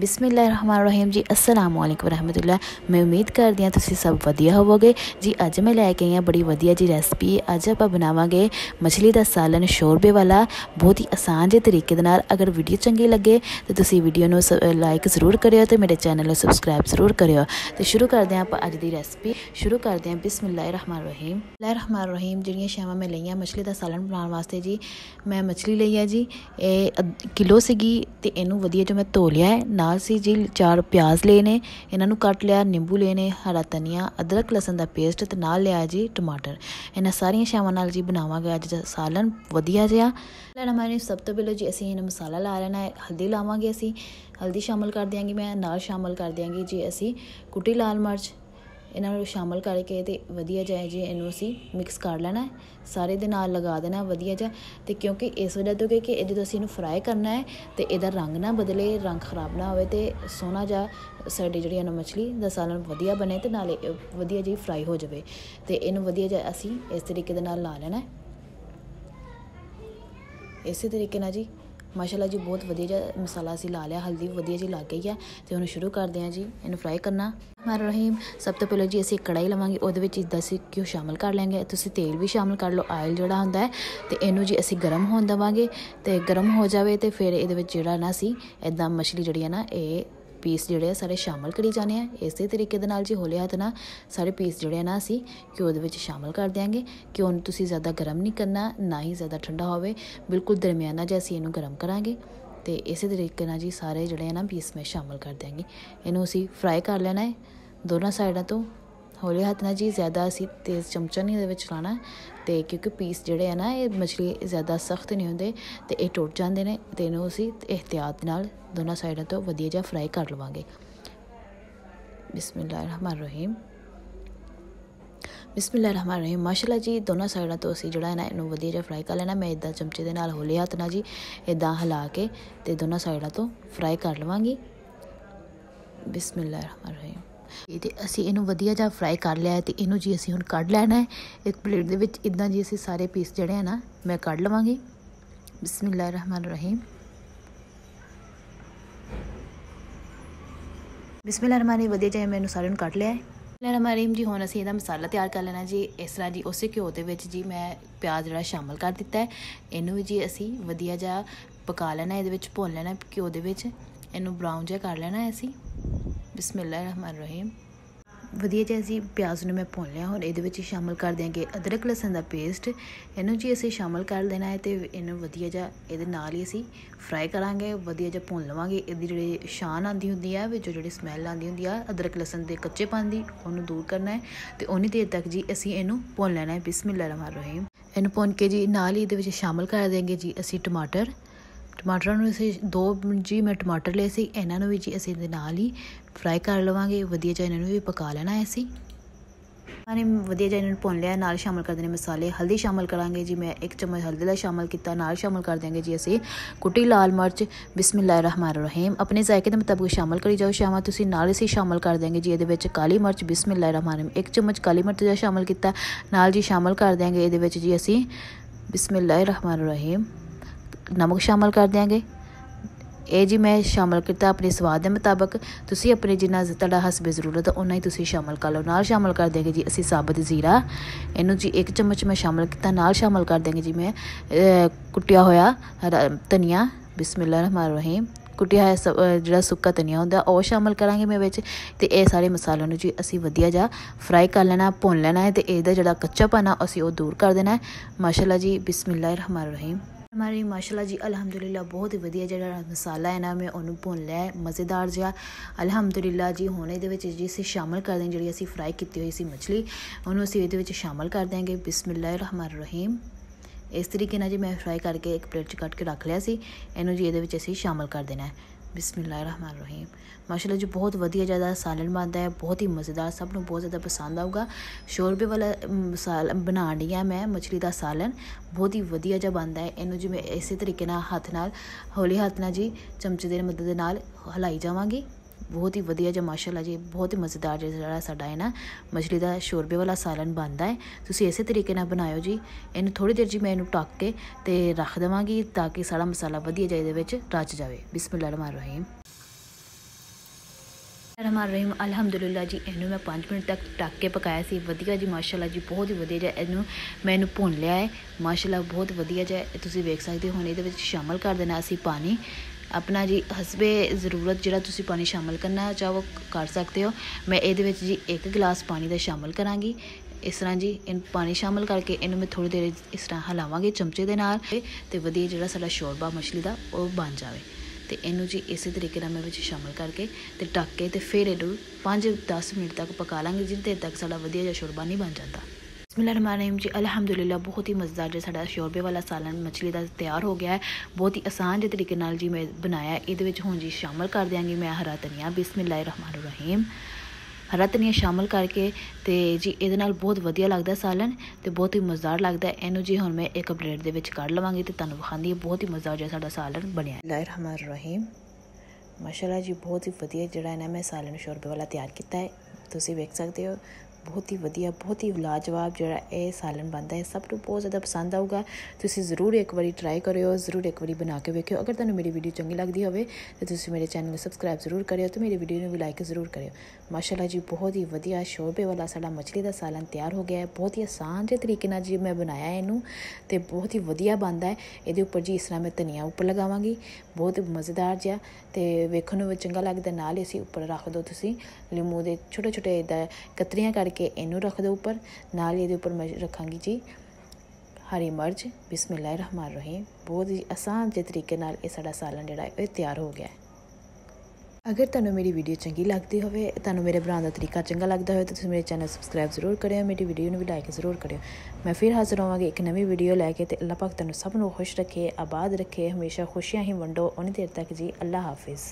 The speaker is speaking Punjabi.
ਬਿਸਮਿਲ੍ਲਾਹਿਰਰਹਿਮਾਨਿਰਰਹੀਮ ਜੀ, ਅਸਲਾਮ ਵਾਲੇਕੁਮ ਰਹਿਮਤੁਲਲਾਹ ਮੈਂ ਉਮੀਦ ਕਰਦੀ ਹਾਂ ਤੁਸੀਂ ਸਭ ਵਧੀਆ ਹੋਵੋਗੇ। ਜੀ, ਅੱਜ ਮੈਂ ਲੈ ਕੇ ਆਈ ਹਾਂ ਬੜੀ ਵਧੀਆ ਜੀ ਰੈਸਪੀ। ਅੱਜ ਆਪਾਂ ਬਣਾਵਾਂਗੇ ਮੱਛਲੀ ਦਾ ਸਾਲਨ ਸ਼ੋਰਬੇ ਵਾਲਾ। ਬਹੁਤ ਹੀ ਆਸਾਨ ਜਿਹੇ ਤਰੀਕੇ ਦੇ ਨਾਲ ਅਗਰ ਵੀਡੀਓ ਚੰਗੀ ਲੱਗੇ, ਤਾਂ ਤੁਸੀਂ ਵੀਡੀਓ ਨੂੰ ਲਾਈਕ ਜ਼ਰੂਰ ਕਰਿਓ ਤੇ ਮੇਰੇ ਚੈਨਲ ਨੂੰ ਸਬਸਕ੍ਰਾਈਬ ਜ਼ਰੂਰ ਕਰਿਓ। ਤੇ ਸ਼ੁਰੂ ਕਰਦੇ ਹਾਂ ਆਪਾਂ ਅੱਜ ਦੀ ਰੈਸਪੀ। ਸ਼ੁਰੂ ਕਰਦੇ ਹਾਂ ਬਿਸਮਿਲ੍ਲਾਹਿਰਰਹਿਮਾਨਿਰਰਹੀਮ। ਰਹਿਮਾਨਿਰਰਹੀਮ ਜਿਹੜੀਆਂ ਸ਼ਾਵਾਂ ਮੈਂ ਲਈਆਂ ਮਛਲੀ ਦਾ ਸਾਲਨ ਬਣਾਉਣ ਵਾਸਤੇ ਜੀ, ਮੈਂ ਮਛਲੀ ਲਈ ਹੈ ਜੀ। ਇਹ ਕਿਲੋ ਸੀਗੀ ਤੇ ਇਹਨੂੰ ਵਧੀਆ ਜੋ ਮੈਂ ਧੋ ਲਿਆ ਹੈ ਨਾਲ ਸੀ ਜੀ, ਚਾਰ ਪਿਆਜ਼ ਲਏ ਨੇ, ਇਹਨਾਂ ਨੂੰ ਕੱਟ ਲਿਆ, ਨਿੰਬੂ ਲਏ ਨੇ, ਹਰਾ ਧਨੀਆ, ਅਦਰਕ, ਲਸਣ ਦਾ ਪੇਸਟ ਤੇ ਨਾਲ ਲਿਆ ਜੀ ਟਮਾਟਰ। ਇਹਨਾਂ ਸਾਰੀਆਂ ਸ਼ਾਵਾਂ ਨਾਲ ਜੀ ਬਣਾਵਾਂਗੇ ਅੱਜ ਦਾ ਸਾਲਨ, ਵਧੀਆ ਜਿਹਾ। ਲੈਣਾ ਮਾਰੇ ਸਭ ਤੋਂ ਪਹਿਲਾਂ ਜੀ ਅਸੀਂ ਇਹਨਾਂ ਮਸਾਲਾ ਲਾ ਲੈਣਾ ਹੈ, ਹਲਦੀ ਲਾਵਾਂਗੇ ਅਸੀਂ। ਹਲਦੀ ਸ਼ਾਮਲ ਕਰ ਦਿਆਂਗੇ ਮੈਂ, ਨਾਲ ਸ਼ਾਮਲ ਕਰ ਦਿਆਂਗੀ ਜੀ ਅਸੀਂ ਕੁੱਟੀ ਲਾਲ ਮਿਰਚ। ਇਹਨਾਂ ਨੂੰ ਸ਼ਾਮਲ ਕਰਕੇ ਤੇ ਵਧੀਆ ਜਾਏ ਜੀ ਇਹਨੂੰ ਅਸੀਂ ਮਿਕਸ ਕਰ ਲੈਣਾ ਸਾਰੇ ਦੇ ਨਾਲ ਲਗਾ ਦੇਣਾ ਵਧੀਆ ਜਿਹਾ। ਤੇ ਕਿਉਂਕਿ ਇਸ ਵਜ੍ਹਾ ਤੋਂ ਕਿ ਜਦੋਂ ਅਸੀਂ ਇਹਨੂੰ ਫਰਾਈ ਕਰਨਾ ਹੈ ਤੇ ਇਹਦਾ ਰੰਗ ਨਾ ਬਦਲੇ, ਰੰਗ ਖਰਾਬ ਨਾ ਹੋਵੇ ਤੇ ਸੋਨਾ ਜਾ ਸਾਡੀ ਜਿਹੜੀ ਨਾ ਮੱਛਲੀ ਦਾ ਸਾਲਨ ਵਧੀਆ ਬਣੇ ਤੇ ਨਾਲੇ ਵਧੀਆ ਜਿਹੀ ਫਰਾਈ ਹੋ ਜਾਵੇ। ਤੇ ਇਹਨੂੰ ਵਧੀਆ ਜਿਹਾ ਅਸੀਂ ਇਸ ਤਰੀਕੇ ਦੇ ਨਾਲ ਲਾ ਲੈਣਾ ਇਸੇ ਤਰੀਕੇ ਨਾਲ ਜੀ ਮਾਸ਼ਾਅੱਲਾ ਜੀ ਬਹੁਤ ਵਧੀਆ ਜਿਹਾ ਮਸਾਲਾ ਅਸੀਂ ਲਾ ਲਿਆ, ਹਲਦੀ ਵਧੀਆ ਜੀ ਲੱਗ ਗਈ ਹੈ ਤੇ ਹੁਣ ਸ਼ੁਰੂ ਕਰਦੇ ਹਾਂ ਜੀ, ਇਹਨੂੰ ਫਰਾਈ ਕਰਨਾ। ਮਾਰ ਰਹੀਮ, ਸਭ ਤੋਂ ਪਹਿਲਾਂ ਜੀ ਅਸੀਂ ਕੜਾਈ ਲਵਾਂਗੇ, ਉਹਦੇ ਵਿੱਚ ਇਦਾਂ ਸੀ ਘਿਓ ਸ਼ਾਮਲ ਕਰ ਲਾਂਗੇ, ਤੁਸੀਂ ਤੇਲ ਵੀ ਸ਼ਾਮਲ ਕਰ ਲਓ ਆਇਲ ਜਿਹੜਾ ਹੁੰਦਾ ਹੈ, ਤੇ ਇਹਨੂੰ ਜੀ ਅਸੀਂ ਗਰਮ ਹੋਣ ਦਵਾਂਗੇ, ਤੇ ਗਰਮ ਹੋ ਜਾਵੇ ਤੇ ਫਿਰ ਇਹਦੇ ਵਿੱਚ ਜਿਹੜਾ ਨਾ ਸੀ ਇਦਾਂ ਮਛਲੀ ਜਿਹੜੀ ਹੈ ਨਾ, ਇਹ ਪੀਸ ਜਿਹੜੇ ਆ ਸਾਰੇ ਸ਼ਾਮਲ ਕਰੀ ਜਾਣੇ ਆ। ਇਸੇ ਤਰੀਕੇ ਦੇ ਨਾਲ ਜੀ ਹੋਲੇ ਹੱਥ ਨਾਲ ਸਾਰੇ ਪੀਸ ਜਿਹੜੇ ਆ ਨਾ ਅਸੀਂ ਘਿਓ ਦੇ ਵਿੱਚ ਸ਼ਾਮਲ ਕਰ ਦਿਆਂਗੇ। ਘਿਓ ਨੂੰ ਤੁਸੀਂ ਜ਼ਿਆਦਾ ਗਰਮ ਨਹੀਂ ਕਰਨਾ, ਨਾ ਹੀ ਜ਼ਿਆਦਾ ਠੰਡਾ ਹੋਵੇ। ਬਿਲਕੁਲ ਦਰਮਿਆਨਾ ਜਿਹਾ ਅਸੀਂ ਇਹਨੂੰ ਗਰਮ ਕਰਾਂਗੇ। ਤੇ ਇਸੇ ਤਰੀਕੇ ਨਾਲ ਜੀ ਸਾਰੇ ਜਿਹੜੇ ਆ ਨਾ ਪੀਸ ਮੈਂ ਸ਼ਾਮਲ ਕਰ ਦਿਆਂਗੇ। ਇਹਨੂੰ ਅਸੀਂ ਫਰਾਈ ਕਰ ਲੈਣਾ ਹੈ। ਦੋਨਾਂ ਸਾਈਡਾਂ ਤੋਂ ਹੌਲੇ ਹੱਥ ਨਾਲ ਜੀ ਜ਼ਿਆਦਾ ਅਸੀਂ ਤੇਜ਼ ਚਮਚਾ ਨਹੀਂ ਇਹਦੇ ਵਿੱਚ ਚਲਾਣਾ ਤੇ ਕਿਉਂਕਿ ਪੀਸ ਜਿਹੜੇ ਆ ਨਾ, ਇਹ ਮਛਲੀ ਜ਼ਿਆਦਾ ਸਖਤ ਨਹੀਂ ਹੁੰਦੇ ਤੇ ਇਹ ਟੁੱਟ ਜਾਂਦੇ ਨੇ ਤੇ ਇਹਨੂੰ ਅਸੀਂ ਇhtiyat ਨਾਲ ਦੋਨਾਂ ਸਾਈਡਾਂ ਤੋਂ ਵਧੀਆ ਜਿਹਾ ਫਰਾਈ ਕਰ ਲਵਾਂਗੇ। ਬਿਸਮਿਲ੍ਲਾਹਿਰਰਹਿਮਾਨਿਰਰਹੀਮ। ਬਿਸਮਿਲ੍ਲਾਹਿਰਰਹਿਮਾਨਿਰਰਹੀਮ। ਮਾਸ਼ਾਅੱਲਾ ਜੀ, ਦੋਨਾਂ ਸਾਈਡਾਂ ਤੋਂ ਅਸੀਂ ਜਿਹੜਾ ਹੈ ਨਾ ਇਹਨੂੰ ਵਧੀਆ ਜਿਹਾ ਫਰਾਈ ਕਰ ਲੈਣਾ। ਮੈਂ ਇਦਾਂ ਚਮਚੇ ਦੇ ਨਾਲ ਹੌਲੇ ਹੱਥ ਨਾਲ ਜੀ ਇਦਾਂ ਹਿਲਾ ਕੇ ਤੇ ਦੋਨਾਂ ਸਾਈਡਾਂ ਤੋਂ ਫਰਾਈ ਕਰ ਲਵਾਂਗੀ। ਬਿਸਮਿਲ੍ਲਾਹਿਰਰਹਿਮਾਨਿਰਰਹੀਮ। ਇਹ ਅਸੀਂ ਇਹਨੂੰ ਵਧੀਆ ਜਿਹਾ ਫਰਾਈ ਕਰ ਲਿਆ ਤੇ ਇਹਨੂੰ ਜੀ ਅਸੀਂ ਹੁਣ ਕੱਢ ਲੈਣਾ ਹੈ। ਇੱਕ ਪਲੇਟ ਦੇ ਵਿੱਚ ਇਦਾਂ ਜੀ ਅਸੀਂ ਸਾਰੇ ਪੀਸ ਜਿਹੜੇ ਆ ਨਾ, ਮੈਂ ਕੱਢ ਲਵਾਂਗੀ। ਬਿਸਮਿਲ੍ਲਾਹਿਰਰਹਿਮਾਨਿਰਰਹੀਮ ਬਿਸਮਿਲ੍ਲਾਹਿਰਰਹਿਮਾਨਿਰਰਹੀਮ ਵਧੀਆ ਜਿਹਾ ਮੈਨੂੰ ਸਾਰਿਆਂ ਨੂੰ ਕੱਢ ਲਿਆ ਹੈ। ਬਿਸਮਿਲ੍ਲਾਹਿਰਰਹਿਮਾਨਿਰਰਹੀਮ ਜੀ, ਹੁਣ ਅਸੀਂ ਇਹਦਾ ਮਸਾਲਾ ਤਿਆਰ ਕਰ ਲੈਣਾ ਜੀ। ਇਸ ਤਰ੍ਹਾਂ ਜੀ ਉਸੇ ਘਿਓ ਦੇ ਵਿੱਚ ਜੀ ਮੈਂ ਪਿਆਜ਼ ਜਿਹੜਾ ਸ਼ਾਮਲ ਕਰ ਦਿੱਤਾ ਹੈ। ਇਹਨੂੰ ਵੀ ਜੀ ਅਸੀਂ ਵਧੀਆ ਜਿਹਾ ਪਕਾ ਲੈਣਾ ਇਹਦੇ ਵਿੱਚ ਭੁੰਨ ਲੈਣਾ ਘਿਓ ਦੇ ਵਿੱਚ। ਇਹਨੂੰ ਬਰਾਊਨ ਜਿਹਾ ਕਰ ਲੈਣਾ ਅਸੀਂ। ਬਿਸਮਿਲ੍ਲਾਹਿਰਰਹਿਮਾਨਿਰਰਹੀਮ। ਵਧੀਆ ਜਿਹਾ ਅਸੀਂ ਪਿਆਜ਼ ਨੂੰ ਮੈਂ ਭੁੰਨ ਲਿਆ। ਹੁਣ ਇਹਦੇ ਵਿੱਚ ਸ਼ਾਮਲ ਕਰ ਦਿਆਂਗੇ ਅਦਰਕ, ਲਸਣ ਦਾ ਪੇਸਟ। ਇਹਨੂੰ ਜੀ ਅਸੀਂ ਸ਼ਾਮਲ ਕਰ ਦੇਣਾ ਹੈ ਤੇ ਇਹਨੂੰ ਵਧੀਆ ਜਿਹਾ ਇਹਦੇ ਨਾਲ ਹੀ ਅਸੀਂ ਫਰਾਈ ਕਰਾਂਗੇ। ਵਧੀਆ ਜਿਹਾ ਭੁੰਨ ਲਵਾਂਗੇ। ਇਹਦੀ ਜਿਹੜੀ ਸ਼ਾਨ ਆਂਦੀ ਹੁੰਦੀ ਹੈ ਵਿੱਚੋਂ ਜਿਹੜੀ ਸਮੈਲ ਆਂਦੀ ਹੁੰਦੀ ਆ, ਅਦਰਕ, ਲਸਣ ਦੇ ਕੱਚੇਪਨ ਦੀ, ਉਹਨੂੰ ਦੂਰ ਕਰਨਾ ਹੈ ਤੇ ਉਨੀ ਦੇਰ ਤੱਕ ਜੀ ਅਸੀਂ ਇਹਨੂੰ ਭੁੰਨ ਲੈਣਾ ਹੈ। ਬਿਸਮਿਲ੍ਲਾਹਿਰਰਹਿਮਾਨਿਰਰਹੀਮ। ਇਹਨੂੰ ਭੁੰਨ ਕੇ ਜੀ ਨਾਲ ਹੀ ਇਹਦੇ ਵਿੱਚ ਸ਼ਾਮਲ ਕਰ ਦਿਆਂਗੇ ਜੀ ਅਸੀਂ ਟਮਾਟਰ। ਟਮਾਟਰਾਂ ਨੂੰ ਅਸੀਂ ਦੋ, ਜੀ ਮੈਂ ਟਮਾਟਰ ਲਏ ਸੀ, ਇਹਨਾਂ ਨੂੰ ਵੀ ਜੀ ਅਸੀਂ ਦੇ ਨਾਲ ਹੀ ਫਰਾਈ ਕਰ ਲਵਾਂਗੇ। ਵਧੀਆ ਜਿਹਾ ਇਹਨਾਂ ਨੂੰ ਵੀ ਪਕਾ ਲੈਣਾ ਹੈ ਅਸੀਂ। ਆਨੇ ਵਧੀਆ ਜਿਹਾ ਇਹਨਾਂ ਨੂੰ ਭੁੰਨ ਲਿਆ, ਨਾਲ ਸ਼ਾਮਲ ਕਰਦੇ ਨੇ ਮਸਾਲੇ। ਹਲਦੀ ਸ਼ਾਮਲ ਕਰਾਂਗੇ ਜੀ ਮੈਂ, ਇੱਕ ਚਮਚ ਹਲਦੀ ਦਾ ਸ਼ਾਮਲ ਕੀਤਾ, ਨਾਲ ਸ਼ਾਮਲ ਕਰ ਦਿਆਂਗੇ ਜੀ ਅਸੀਂ ਕੁੱਟੀ ਲਾਲ ਮਿਰਚ। ਬਿਸਮਿਲ੍ਲਾਹਿਰਰਹਿਮਾਨਿਰਰਹੀਮ। ਆਪਣੇ ਜ਼ਾਇਕੇ ਦੇ ਮੁਤਾਬਕ ਸ਼ਾਮਲ ਕਰੀ ਜਾਓ ਸ਼ਾਮਾ, ਤੁਸੀਂ ਨਾਲ ਅਸੀਂ ਸ਼ਾਮਲ ਕਰ ਦਿਆਂਗੇ ਜੀ, ਇਹਦੇ ਵਿੱਚ ਕਾਲੀ ਮਿਰਚ, ਬਿਸਮਿਲ੍ਲਾਹਿਰਰਹਿਮਾਨਿਰਰਹੀਮ। ਇੱਕ ਚਮਚ ਕਾਲੀ ਮਿਰਚ ਦਾ ਸ਼ਾਮਲ ਕੀਤਾ, ਨਾਲ ਜੀ ਸ਼ਾਮਲ ਕਰ ਦਿਆਂਗੇ ਇਹਦੇ ਵਿੱਚ ਜੀ ਅਸੀਂ ਬਿਸਮਿਲ੍ਲਾਹਿਰਰਹਿਮਾਨਿਰਰਹੀਮ। ਨਮਕ ਸ਼ਾਮਲ ਕਰ ਦਿਆਂਗੇ। ਇਹ ਜੀ ਮੈਂ ਸ਼ਾਮਲ ਕੀਤਾ ਆਪਣੇ ਸਵਾਦ ਦੇ ਮੁਤਾਬਕ। ਤੁਸੀਂ ਆਪਣੇ ਜਿੰਨਾ ਤੁਹਾਡਾ ਹਸਬੇ ਜ਼ਰੂਰਤ ਉਹਨਾਂ ਹੀ ਤੁਸੀਂ ਸ਼ਾਮਲ ਕਰ ਲਓ। ਨਾਲ ਸ਼ਾਮਲ ਕਰ ਦੇਗੇ ਜੀ ਅਸੀਂ ਸਾਬਤ ਜ਼ੀਰਾ। ਇਹਨੂੰ ਜੀ ਇੱਕ ਚਮਚ ਮੈਂ ਸ਼ਾਮਲ ਕੀਤਾ, ਨਾਲ ਸ਼ਾਮਲ ਕਰ ਦੇਗੇ ਜੀ ਮੈਂ ਕੁੱਟਿਆ ਹੋਇਆ ਧਨੀਆ। ਬਿਸਮਿਲ੍ਲਾ ਰਹਿਮਾਨ ਰਹੀਮ। ਕੁੱਟਿਆ ਹੋਇਆ ਜਿਹੜਾ ਸੁੱਕਾ ਧਨੀਆ ਹੁੰਦਾ, ਉਹ ਸ਼ਾਮਲ ਕਰਾਂਗੇ ਮੈਂ ਵਿੱਚ। ਤੇ ਇਹ ਸਾਰੇ ਮਸਾਲਿਆਂ ਨੂੰ ਜੀ ਅਸੀਂ ਵਧੀਆ ਜਿਹਾ ਫਰਾਈ ਕਰ ਲੈਣਾ, ਭੁੰਨ ਲੈਣਾ ਹੈ ਤੇ ਇਹਦਾ ਜਿਹੜਾ ਕੱਚਾਪਨ ਆ ਅਸੀਂ ਉਹ ਦੂਰ ਕਰ ਦੇਣਾ ਹੈ। ਮਾਸ਼ਾਅੱਲਾ ਜੀ ਬਿਸਮਿਲ੍ਲਾ ਰਹਿਮਾਨ ਰਹੀਮ। ਹਮਾਰੀ ਮਾਸ਼ਾਅੱਲਾ ਜੀ, ਅਲਹਮਦੁਲਿਲਾ, ਬਹੁਤ ਹੀ ਵਧੀਆ ਜਿਹੜਾ ਮਸਾਲਾ ਹੈ ਨਾ ਮੈਂ ਉਹਨੂੰ ਭੁੰਨ ਲਿਆ ਮਜ਼ੇਦਾਰ ਜਿਹਾ। ਅਲਹਮਦੁਲਿਲਾ ਜੀ, ਹੁਣ ਇਹਦੇ ਵਿੱਚ ਜੀ ਅਸੀਂ ਸ਼ਾਮਲ ਕਰ ਦਾਂਗੇ ਜਿਹੜੀ ਅਸੀਂ ਫਰਾਈ ਕੀਤੀ ਹੋਈ ਸੀ ਮੱਛਲੀ। ਉਹਨੂੰ ਅਸੀਂ ਇਹਦੇ ਵਿੱਚ ਸ਼ਾਮਲ ਕਰ ਦਾਂਗੇ ਬਿਸਮਿਲ੍ਲਾਹਿਰ ਰਹਿਮਾਨ ਰਹੀਮ ਇਸ ਤਰੀਕੇ ਨਾਲ ਜੀ ਮੈਂ ਫਰਾਈ ਕਰਕੇ ਇੱਕ ਪਲੇਟ 'ਚ ਕੱਟ ਕੇ ਰੱਖ ਲਿਆ ਸੀ। ਇਹਨੂੰ ਜੀ ਇਹਦੇ ਵਿੱਚ ਅਸੀਂ ਸ਼ਾਮਲ ਕਰ ਦੇਣਾ ਹੈ। ਬਿਸਮਿਲ੍ਲਾਹਿਰਰਹਿਮਾਨਿਰਰਹੀਮ। ਮਾਸ਼ਾਅੱਲਾ ਜੀ, ਬਹੁਤ ਵਧੀਆ ਜ਼ਿਆਦਾ ਸਾਲਨ ਬਣਦਾ ਹੈ, ਬਹੁਤ ਹੀ ਮਜ਼ੇਦਾਰ, ਸਭ ਨੂੰ ਬਹੁਤ ਜ਼ਿਆਦਾ ਪਸੰਦ ਆਊਗਾ। ਸ਼ੋਰਬੇ ਵਾਲਾ ਸਾਲ, ਬਣਾਉਣ ਆ ਮੈਂ ਮੱਛਲੀ ਦਾ ਸਾਲਨ ਬਹੁਤ ਹੀ ਵਧੀਆ ਜਿਹਾ ਬਣਦਾ ਹੈ। ਇਹਨੂੰ ਜਿਵੇਂ ਇਸੇ ਤਰੀਕੇ ਨਾਲ ਹੱਥ ਨਾਲ, ਹੌਲੀ ਹੱਥ ਨਾਲ ਜੀ ਚਮਚੇ ਦੇ ਮਦਦ ਦੇ ਨਾਲ ਹਲਾਈ ਜਾਵਾਂਗੀ। ਬਹੁਤ ਹੀ ਵਧੀਆ ਜਿਹਾ ਮਾਸ਼ਾਅੱਲਾ ਜੀ, ਬਹੁਤ ਹੀ ਮਜ਼ੇਦਾਰ ਜਿਹੜਾ ਸਾਡਾ ਹੈ ਨਾ ਮਛਲੀ ਦਾ ਸ਼ੋਰਬੇ ਵਾਲਾ ਸਾਲਨ ਬਣਦਾ ਹੈ। ਤੁਸੀਂ ਇਸੇ ਤਰੀਕੇ ਨਾਲ ਬਣਾਇਓ ਜੀ। ਇਹਨੂੰ ਥੋੜੀ ਦੇਰ ਜੀ ਮੈਂ ਇਹਨੂੰ ਟੱਕ ਕੇ ਤੇ ਰੱਖ ਦੇਵਾਂਗੀ ਤਾਂ ਕਿ ਸਾਰਾ ਮਸਾਲਾ ਵਧੀਆ ਜਾਏ ਦੇ ਵਿੱਚ ਰਚ ਜਾਵੇ। ਬਿਸਮਿਲ੍ਲਾ ਰਹਿਮਾਨ ਰਹੀਮ। ਰਮਾਨ ਰਹੀਮ ਅਲਹਮਦੁਲਿਲਾ ਜੀ, ਇਹਨੂੰ ਮੈਂ 5 ਮਿੰਟ ਤੱਕ ਟੱਕ ਕੇ ਪਕਾਇਆ ਸੀ। ਵਧੀਆ ਜੀ, ਮਾਸ਼ਾਅੱਲਾ ਜੀ, ਬਹੁਤ ਹੀ ਵਧੀਆ ਜਿਹਾ ਇਹਨੂੰ ਮੈਂ ਇਹਨੂੰ ਭੁੰਨ ਲਿਆ ਹੈ। ਮਾਸ਼ਾਅੱਲਾ ਬਹੁਤ ਵਧੀਆ ਜਿਹਾ ਤੁਸੀਂ ਵੇਖ ਸਕਦੇ ਹੋ, ਹੁਣ ਇਹਦੇ ਵਿੱਚ ਸ਼ਾਮਲ ਕਰ ਦੇਣਾ ਅਸੀਂ ਪਾਣੀ। ਆਪਣਾ ਜੀ ਹਸਬੇ ਜ਼ਰੂਰਤ ਜਿਹੜਾ ਤੁਸੀਂ ਪਾਣੀ ਸ਼ਾਮਲ ਕਰਨਾ ਚਾਹੋ, ਕਰ ਸਕਦੇ ਹੋ। ਮੈਂ ਇਹਦੇ ਵਿੱਚ ਜੀ 1 ਗਲਾਸ ਪਾਣੀ ਦਾ ਸ਼ਾਮਲ ਕਰਾਂਗੀ। ਇਸ ਤਰ੍ਹਾਂ ਜੀ ਇਹ ਪਾਣੀ ਸ਼ਾਮਲ ਕਰਕੇ ਇਹਨੂੰ ਮੈਂ ਥੋੜੀ ਦੇਰ ਇਸ ਤਰ੍ਹਾਂ ਹਲਾਵਾਂਗੇ ਚਮਚੇ ਦੇ ਨਾਲ ਤੇ ਵਧੀਆ ਜਿਹੜਾ ਸਾਡਾ ਸ਼ੋਰਬਾ ਮਛਲੀ ਦਾ ਉਹ ਬਣ ਜਾਵੇ। ਤੇ ਇਹਨੂੰ ਜੀ ਇਸੇ ਤਰੀਕੇ ਨਾਲ ਮੈਂ ਵਿੱਚ ਸ਼ਾਮਲ ਕਰਕੇ ਤੇ ਢੱਕ ਕੇ ਤੇ ਫਿਰ ਇਹਨੂੰ 5-10 ਮਿੰਟ ਤੱਕ ਪਕਾ ਲਾਂਗੇ, ਜਿੰਨੇ ਦੇਰ ਤੱਕ ਸਾਡਾ ਵਧੀਆ ਜਿਹਾ ਸ਼ੋਰਬਾ ਨਹੀਂ ਬਣ ਜਾਂਦਾ। ਬਿਸਮਿਲ੍ਲਾਹਿਰਰਹਿਮਾਨਿਰਰਹੀਮ ਜੀ, ਅਲਹਮਦੁਲਿਲਾ, ਬਹੁਤ ਹੀ ਮਜ਼ੇਦਾਰ ਜਿਹਾ ਸਾਡਾ ਸ਼ੋਰਬੇ ਵਾਲਾ ਸਾਲਨ ਮਛਲੀ ਦਾ ਤਿਆਰ ਹੋ ਗਿਆ ਹੈ। ਬਹੁਤ ਹੀ ਆਸਾਨ ਜਿਹੇ ਤਰੀਕੇ ਨਾਲ ਜੀ ਮੈਂ ਬਣਾਇਆ ਇਹਦੇ ਵਿੱਚ ਹੁਣ ਜੀ ਸ਼ਾਮਲ ਕਰ ਦਿਆਂਗੀ ਮੈਂ ਹਰਾ ਧਨੀਆ। ਬਿਸਮਿਲ੍ਲਾਹਿਰਰਹਿਮਾਨਿਰਰਹੀਮ ਹਰਾ ਧਨੀਆ ਸ਼ਾਮਲ ਕਰਕੇ ਤੇ ਜੀ ਇਹਦੇ ਨਾਲ ਬਹੁਤ ਵਧੀਆ ਲੱਗਦਾ ਸਾਲਨ ਤੇ ਬਹੁਤ ਹੀ ਮਜ਼ੇਦਾਰ ਲੱਗਦਾ ਇਹਨੂੰ ਜੀ ਹੁਣ ਮੈਂ ਇੱਕ ਪਲੇਟ ਦੇ ਵਿੱਚ ਕੱਢ ਲਵਾਂਗੀ ਤੇ ਤੁਹਾਨੂੰ ਵਿਖਾਉਂਦੀ ਹਾਂ। ਬਹੁਤ ਹੀ ਮਜ਼ੇਦਾਰ ਜਿਹਾ ਸਾਡਾ ਸਾਲਨ ਬਣਿਆ ਬਿਸਮਿਲ੍ਲਾਹਿਰਰਹਿਮਾਨਿਰਰਹੀਮ ਮਾਸ਼ਾਅੱਲਾ ਜੀ, ਬਹੁਤ ਹੀ ਵਧੀਆ ਜਿਹੜਾ ਇਹਨਾਂ ਮੈਂ ਸਾਲਨ ਸ਼ੋਰਬੇ ਵਾਲਾ ਤਿਆਰ ਕੀਤਾ ਹੈ। ਤੁਸੀਂ ਵੇਖ ਸਕਦੇ ਹੋ ਬਹੁਤ ਹੀ ਵਧੀਆ, ਬਹੁਤ ਹੀ ਲਾਜਵਾਬ ਜਿਹੜਾ ਇਹ ਸਾਲਨ ਬਣਦਾ ਹੈ। ਸਭ ਨੂੰ ਬਹੁਤ ਜ਼ਿਆਦਾ ਪਸੰਦ ਆਊਗਾ। ਤੁਸੀਂ ਜ਼ਰੂਰ ਇੱਕ ਵਾਰੀ ਟਰਾਈ ਕਰਿਓ, ਜ਼ਰੂਰ ਇੱਕ ਵਾਰੀ ਬਣਾ ਕੇ ਵੇਖਿਓ। ਅਗਰ ਤੁਹਾਨੂੰ ਮੇਰੀ ਵੀਡੀਓ ਚੰਗੀ ਲੱਗਦੀ ਹੋਵੇ, ਤਾਂ ਤੁਸੀਂ ਮੇਰੇ ਚੈਨਲ ਨੂੰ ਸਬਸਕ੍ਰਾਈਬ ਜ਼ਰੂਰ ਕਰਿਓ ਤੇ ਮੇਰੀ ਵੀਡੀਓ ਨੂੰ ਵੀ ਲਾਈਕ ਜ਼ਰੂਰ ਕਰਿਓ। ਮਾਸ਼ਾਅੱਲਾ ਜੀ, ਬਹੁਤ ਹੀ ਵਧੀਆ ਸ਼ੋਰਬੇ ਵਾਲਾ ਸਾਡਾ ਮਛਲੀ ਦਾ ਸਾਲਨ ਤਿਆਰ ਹੋ ਗਿਆ ਹੈ। ਬਹੁਤ ਹੀ ਆਸਾਨ ਜਿਹੇ ਤਰੀਕੇ ਨਾਲ ਜੀ ਮੈਂ ਬਣਾਇਆ ਇਹਨੂੰ ਤੇ ਬਹੁਤ ਹੀ ਵਧੀਆ ਬਣਦਾ ਹੈ। ਇਹਦੇ ਉੱਪਰ ਜੀ ਇਸ ਤਰ੍ਹਾਂ ਮੈਂ ਧਨੀਆ ਉੱਪਰ ਲਗਾਵਾਂਗੀ। ਬਹੁਤ ਮਜ਼ੇਦਾਰ ਜਿਹਾ ਤੇ ਵੇਖਣ ਨੂੰ ਵੀ ਚੰਗਾ ਲੱਗਦਾ। ਨਾਲ ਹੀ ਅਸੀਂ ਉੱਪਰ ਰੱਖ ਦੋ ਤੁਸੀਂ। ਲਿਮੂ ਦੇ ਛੋਟੇ ਛੋਟੇ ਇਦਾਂ ਕਤਰੀਆਂ ਕਰਕੇ ਇਹਨੂੰ ਰੱਖ ਦਿਓ ਉੱਪਰ। ਨਾਲ ਇਹਦੇ ਉੱਪਰ ਮੈਂ ਰੱਖਾਂਗੀ ਜੀ ਹਰੀ ਮਿਰਚ। ਬਿਸਮਿਲ੍ਲਾਹਿਰ ਰਹਿਮਾਨ ਰਹੀਮ ਬਹੁਤ ਹੀ ਆਸਾਨ ਜਿਹੇ ਤਰੀਕੇ ਨਾਲ ਇਹ ਸਾਡਾ ਸਾਲਨ ਜਿਹੜਾ ਇਹ ਤਿਆਰ ਹੋ ਗਿਆ ਹੈ। ਅਗਰ ਤੁਹਾਨੂੰ ਮੇਰੀ ਵੀਡੀਓ ਚੰਗੀ ਲੱਗਦੀ ਹੋਵੇ, ਤੁਹਾਨੂੰ ਮੇਰੇ ਬਣਾਉਣ ਦਾ ਤਰੀਕਾ ਚੰਗਾ ਲੱਗਦਾ ਹੋਵੇ, ਤਾਂ ਤੁਸੀਂ ਮੇਰੇ ਚੈਨਲ ਸਬਸਕ੍ਰਾਈਬ ਜ਼ਰੂਰ ਕਰਿਓ, ਮੇਰੀ ਵੀਡੀਓ ਨੂੰ ਵੀ ਲਾਈਕ ਜ਼ਰੂਰ ਕਰਿਓ। ਮੈਂ ਫਿਰ ਹਾਜ਼ਰ ਹੋਵਾਂਗੀ ਇੱਕ ਨਵੀਂ ਵੀਡੀਓ ਲੈ ਕੇ ਤੇ ਅੱਲਾਹ ਪਾਕ ਤੁਹਾਨੂੰ ਸਭ ਨੂੰ ਖੁਸ਼ ਰੱਖੇ, ਆਬਾਦ ਰੱਖੇ, ਹਮੇਸ਼ਾ ਖੁਸ਼ੀਆਂ ਹੀ ਵੰਡੋ। ਉਨੀ ਦੇਰ ਤੱਕ ਜੀ, ਅੱਲਾਹ ਹਾਫਿਜ਼।